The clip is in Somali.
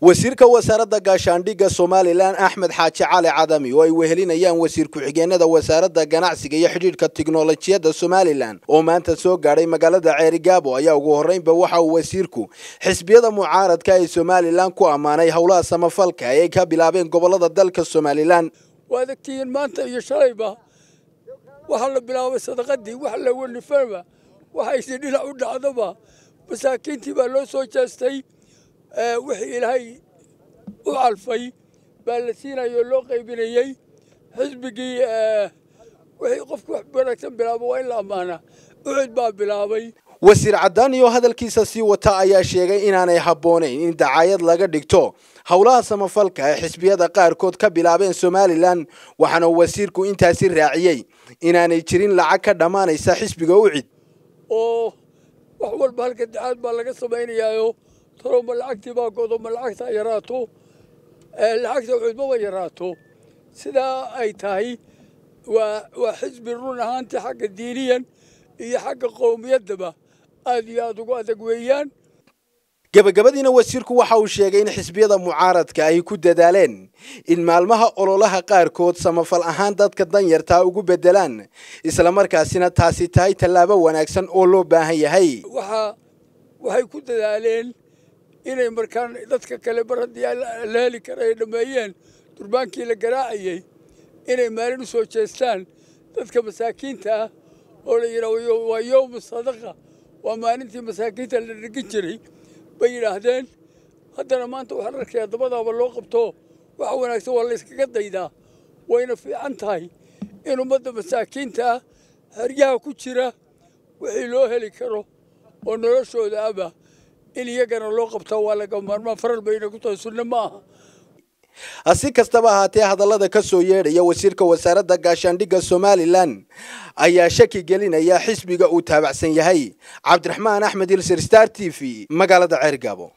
wasiirka wasaaradda gaashaandhigga somalilan axmed xaaji cali cadami oo ay wehelinayaan wasiir ku-xigeenada wasaaradda ganacsiga iyo xidhiidhka tiknolojiyadda somalilan oo maanta soo gaadhay magaalada ceerigaabo ayaa ugu horreynba waxa uu wasiirku xisbiyada mucaaradka ee somalilan ku ammaanay howlaha samafalka ee ay ka bilaabeen gobollada dalka somalilan. Waad agtihiin maanta iyo shalayba waxaa la bilaabay sadaqadii wax la wanifanba waxayse dhinac u dhacdaba masaakiintii baa loo soo jeestay wixii ilaahay u calfay baa la siinayay oo loo qaybinayey xisbigii wixii qofku wax wanaagsan bilaabo waa in la ammaanaa ucud baa bilaabay. Wasiir caddaani oo hadalkiisa sii wata ayaa sheegay inaanay habboonayn in dacaayad laga dhigto howlaha samafalka ee xisbiyada qaarkood ka bilaabeen somalilan waxaana wasiirku intaasi raaciyey inaanay jirin lacag ka dhammaanaysa xisbiga ucid oo wax walba halka dacaad baa laga samaynayaayo talo ma lacagtii baa godo ma lacagtaa yaraato lacagta ucudmaba yaraato sidaa ay tahay waa waa xisbi run ahaantii xagga diiniyan iyo xagga qowmiyaddaba aad iyo aada ugu adag weeyaan gebagabadiina wasiirku waxa uu sheegay in xisbiyada mucaaradka ay ku dadaaleen in maalmaha ololaha qaarkood samafal ahaan dadka danyartaa ugu beddelaan islamarkaasina taasi tahay tallaabo wanaagsan oo loo baahan yahay waxay ku dadaaleen inay markaan dadka kale mar haddii la heli kara ay dhammeeyeen durbaankii la garaacayey inay maalin u soo jeestaan dadka masaakiinta ah oo la yidhaah waa yowmu sadaqa waa maalintii masaakiinta la dhegin jiray bay yidhaahdeen. Haddana maanta waxaan arkayaa dabadaaba loo qabto waxa wanaagsan waa la yskaga daydaa. Wayna fiican tahay in ummadda masaakiinta ah xeryaha ku jira wixii loo heli karo oo noloshooda aba in iyagana loo qabtaa waa laga maarmaan faral bayna ku tahay sunne ma aha. Si kastaba ahaatee hadallada ka soo yeedhaya wasiirka wasaaradda gaashaandhigga somalilan ayaa shaki gelinaya xisbiga uu taabacsan yahay. Cabdiraxmaan axmed ilsir star t v magaalada ceergaabo